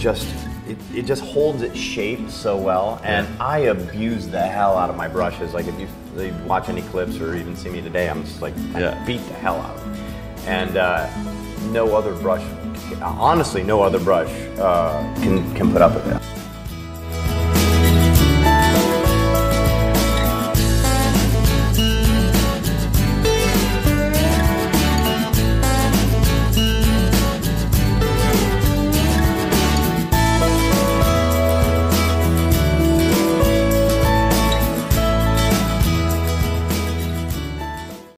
just it just holds its shape so well, and I abuse the hell out of my brushes. Like if you, if you watch any clips or even see me today, I'm just like I Yeah. beat the hell out of them. And uh, no other brush, honestly, no other brush uh, can can put up with it.